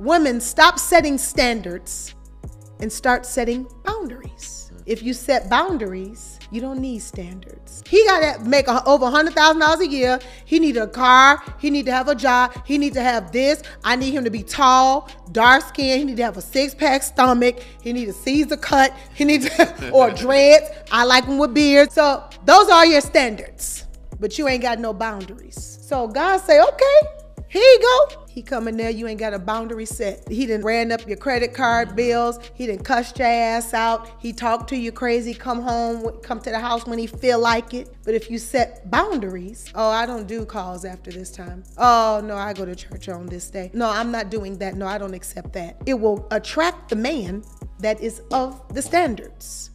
women stop setting standards and start setting boundaries. If you set boundaries, you don't need standards. He got to make a, over $100,000 a year. He need a car. He need to have a job. He need to have this. I need him to be tall, dark skinned. He need to have a six pack stomach. He need a Caesar cut. He needs to, or dreads. I like him with beard. So those are your standards, but you ain't got no boundaries. So God say, okay, here you go. He coming there, you ain't got a boundary set. He didn't ran up your credit card bills. He didn't cuss your ass out. He talked to you crazy, come home, come to the house when he feel like it. But if you set boundaries, oh, I don't do calls after this time. Oh, no, I go to church on this day. No, I'm not doing that. No, I don't accept that. It will attract the man that is of the standards.